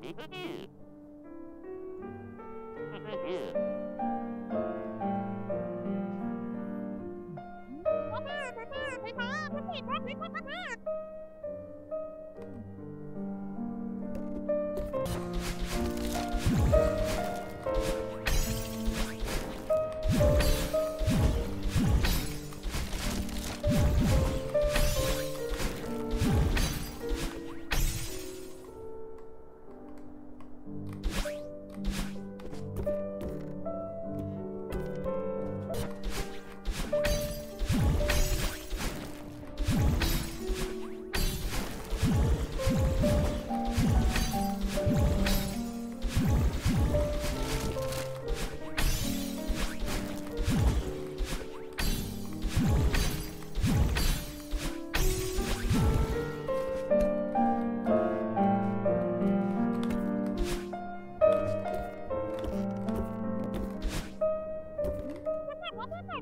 Hee hee hee! Ha ha ha ha!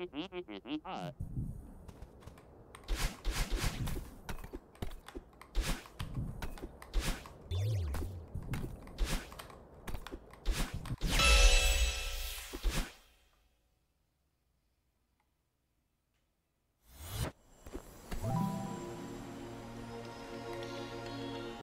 hot.